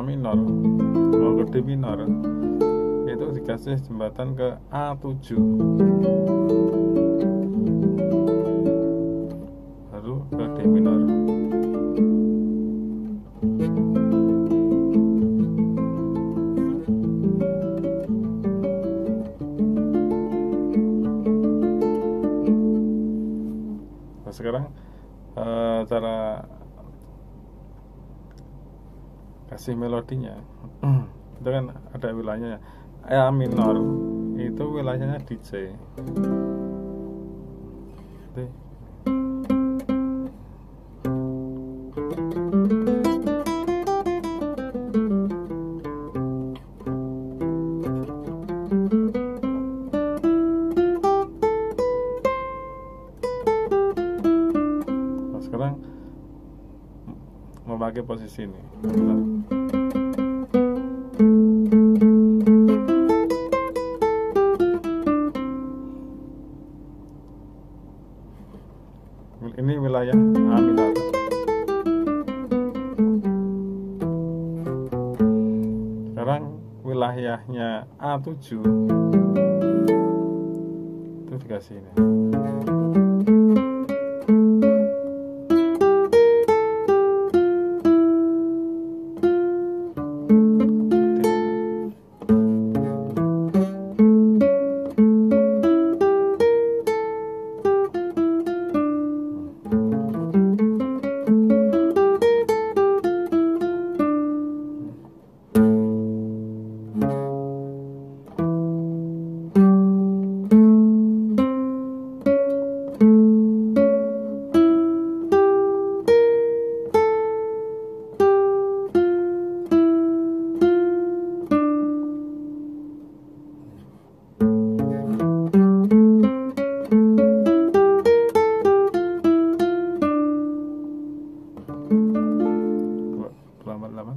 Minor. Mau ke D minor? Itu dikasih jembatan ke A7 baru ke D minor. Nah, sekarang eh, cara kasih melodinya. Itu kan ada wilayahnya. A minor itu wilayahnya C Jadi, memakai posisi ini. Ini wilayah A minor. Sekarang wilayahnya A7 itu dikasih ini. Sekarang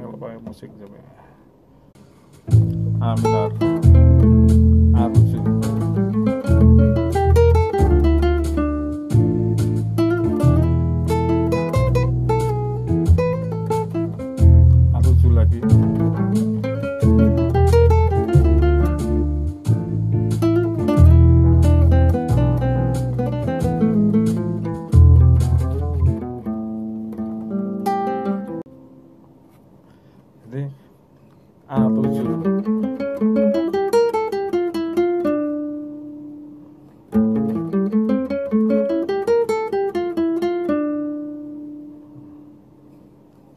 kalau pakai musik coba ya. A might be. See? Ah, Bluetooth.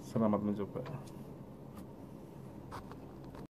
selamat mencoba.